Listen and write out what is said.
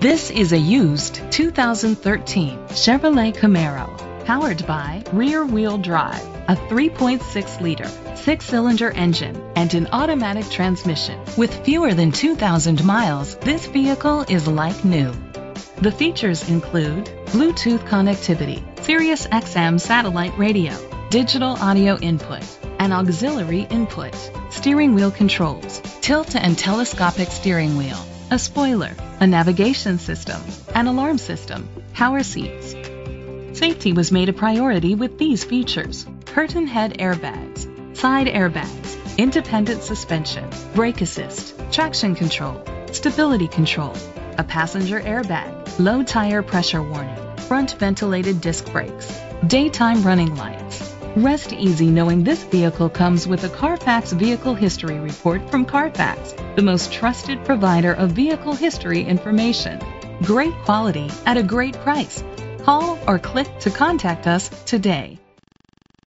This is a used 2013 Chevrolet Camaro, powered by rear-wheel drive, a 3.6-liter six-cylinder engine, and an automatic transmission. With fewer than 2,000 miles, this vehicle is like new. The features include Bluetooth connectivity, Sirius XM satellite radio, digital audio input, an auxiliary input, steering wheel controls, tilt and telescopic steering wheel, a spoiler, a navigation system, an alarm system, power seats. Safety was made a priority with these features. Curtain head airbags, side airbags, independent suspension, brake assist, traction control, stability control, a passenger airbag, low tire pressure warning, front ventilated disc brakes, daytime running lights. Rest easy knowing this vehicle comes with a Carfax Vehicle History Report from Carfax, the most trusted provider of vehicle history information. Great quality at a great price. Call or click to contact us today.